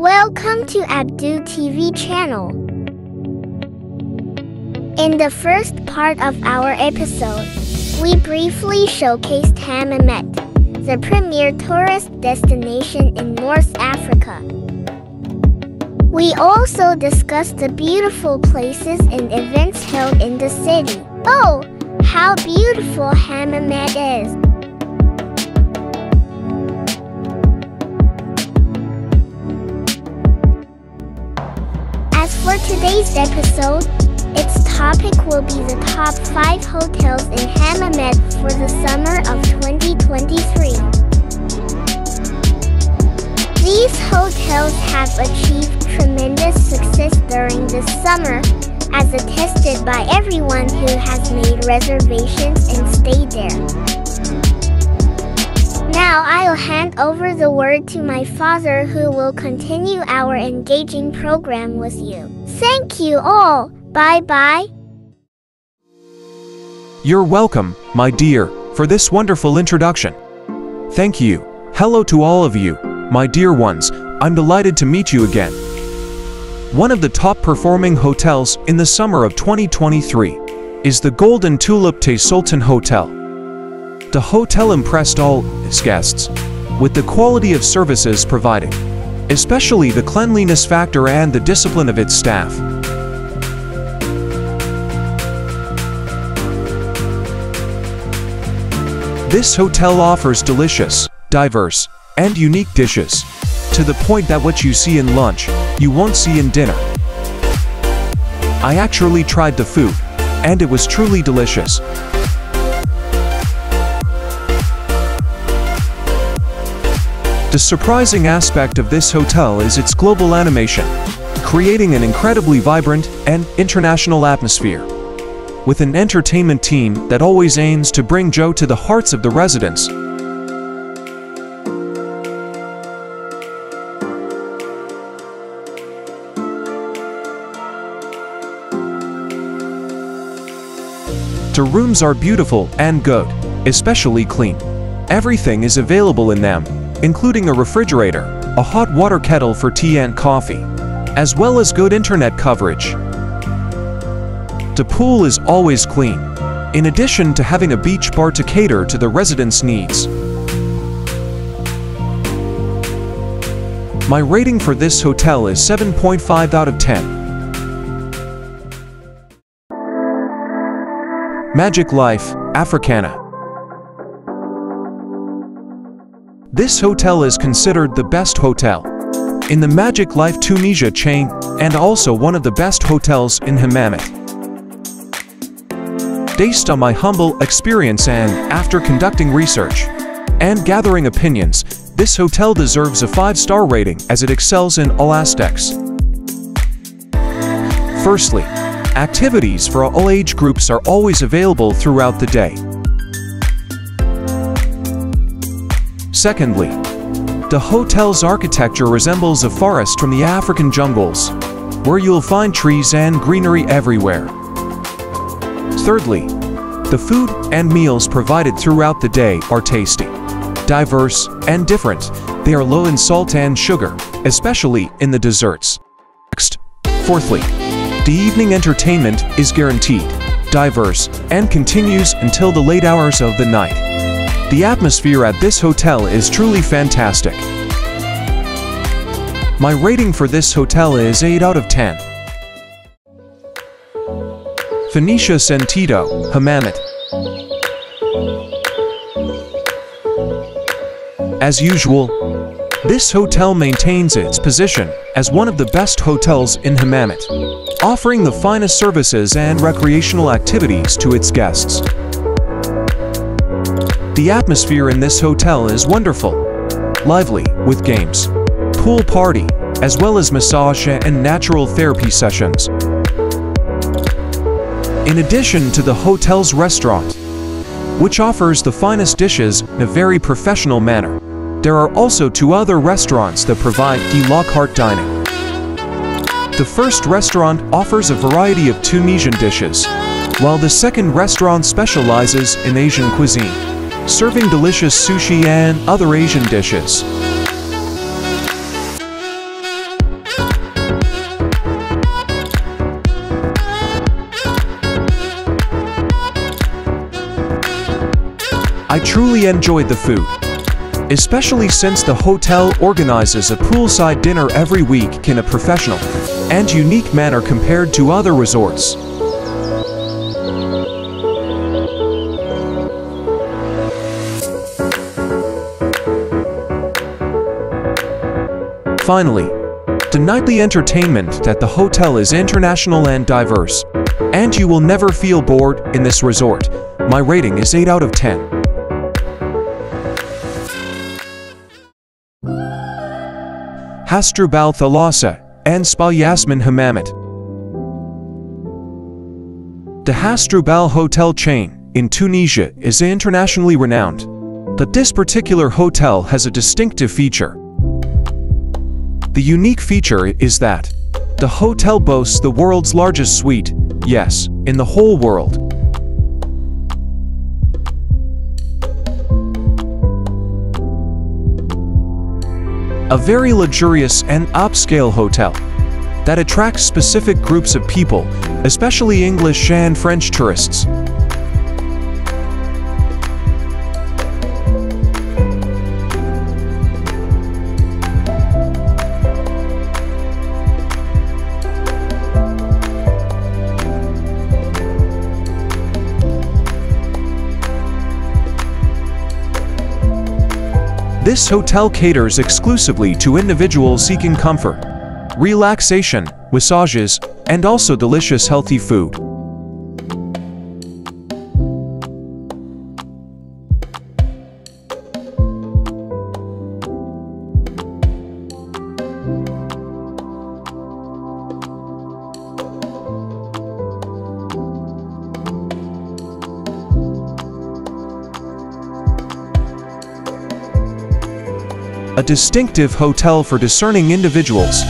Welcome to Abdou TV channel. In the first part of our episode, we briefly showcased Hammamet, the premier tourist destination in North Africa. We also discussed the beautiful places and events held in the city. Oh, how beautiful Hammamet is! Today's episode, its topic will be the top 5 hotels in Hammamet for the summer of 2023. These hotels have achieved tremendous success during this summer, as attested by everyone who has made reservations and stayed there. Now I'll hand over the word to my father who will continue our engaging program with you. Thank you all. Bye bye. You're welcome, my dear, for this wonderful introduction. Thank you. Hello to all of you, my dear ones. I'm delighted to meet you again. One of the top performing hotels in the summer of 2023 is the Golden Tulip Taj Sultan Hotel. The hotel impressed all its guests with the quality of services provided, especially the cleanliness factor and the discipline of its staff. This hotel offers delicious, diverse, and unique dishes, to the point that what you see in lunch, you won't see in dinner. I actually tried the food, and it was truly delicious. The surprising aspect of this hotel is its global animation, creating an incredibly vibrant and international atmosphere. With an entertainment team that always aims to bring Joe to the hearts of the residents, The rooms are beautiful and good, especially clean. Everything is available in them, including a refrigerator, a hot water kettle for tea and coffee, as well as good internet coverage. The pool is always clean, in addition to having a beach bar to cater to the residents' needs. My rating for this hotel is 7.5 out of 10. Magic Life, Africana. This hotel is considered the best hotel in the Magic Life Tunisia chain and also one of the best hotels in Hammamet. Based on my humble experience and after conducting research and gathering opinions, this hotel deserves a 5-star rating as it excels in all aspects. Firstly, activities for all age groups are always available throughout the day. Secondly, the hotel's architecture resembles a forest from the African jungles, where you'll find trees and greenery everywhere. Thirdly, the food and meals provided throughout the day are tasty, diverse, and different. They are low in salt and sugar, especially in the desserts. Next, fourthly, the evening entertainment is guaranteed, diverse, and continues until the late hours of the night. The atmosphere at this hotel is truly fantastic. My rating for this hotel is 8 out of 10. Phenicia Sentido, Hammamet. As usual, this hotel maintains its position as one of the best hotels in Hammamet, offering the finest services and recreational activities to its guests. The atmosphere in this hotel is wonderful, lively, with games, pool party, as well as massage and natural therapy sessions. In addition to the hotel's restaurant, which offers the finest dishes in a very professional manner, there are also two other restaurants that provide de la carte dining. The first restaurant offers a variety of Tunisian dishes, while the second restaurant specializes in Asian cuisine, serving delicious sushi and other Asian dishes. I truly enjoyed the food, especially since the hotel organizes a poolside dinner every week in a professional and unique manner compared to other resorts. Finally, the nightly entertainment at the hotel is international and diverse, and you will never feel bored in this resort. My rating is 8 out of 10. Hasdrubal Thalassa and Spa Yasmine Hammamet. The Hasdrubal Hotel chain in Tunisia is internationally renowned, but this particular hotel has a distinctive feature. The unique feature is that the hotel boasts the world's largest suite, yes, in the whole world. A very luxurious and upscale hotel that attracts specific groups of people, especially English and French tourists. This hotel caters exclusively to individuals seeking comfort, relaxation, massages, and also delicious healthy food. A distinctive hotel for discerning individuals.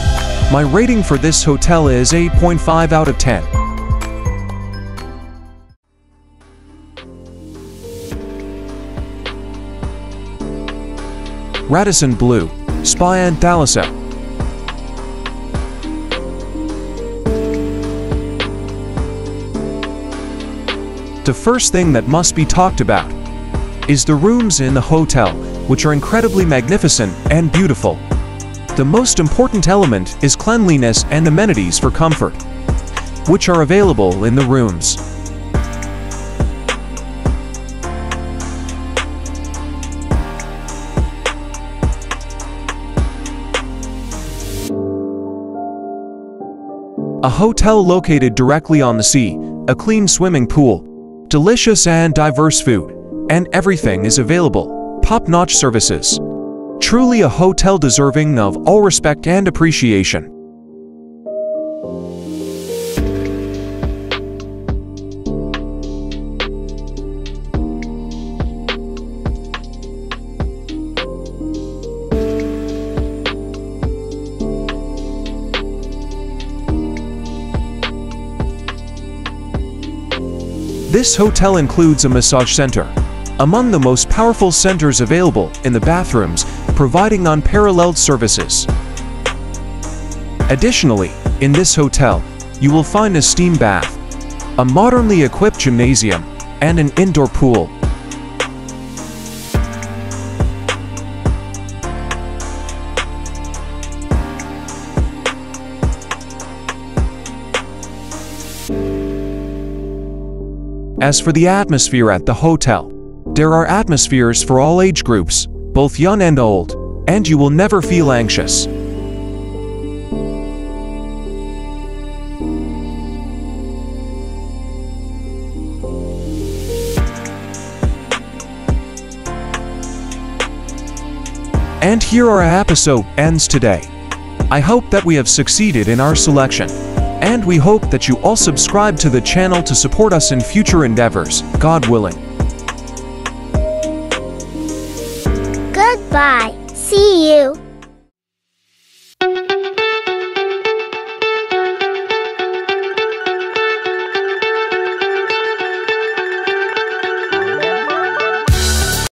My rating for this hotel is 8.5 out of 10. Radisson Blu, Spa and Thalassa. The first thing that must be talked about is the rooms in the hotel which are incredibly magnificent and beautiful. The most important element is cleanliness and amenities for comfort, which are available in the rooms. A hotel located directly on the sea, a clean swimming pool, delicious and diverse food, and everything is available top-notch services. Truly a hotel deserving of all respect and appreciation. This hotel includes a massage center, among the most powerful centers available in the bathrooms, providing unparalleled services. Additionally, in this hotel, you will find a steam bath, a modernly equipped gymnasium, and an indoor pool. As for the atmosphere at the hotel, there are atmospheres for all age groups, both young and old, and you will never feel anxious. And here our episode ends today. I hope that we have succeeded in our selection. And we hope that you all subscribe to the channel to support us in future endeavors, God willing. Goodbye. See you.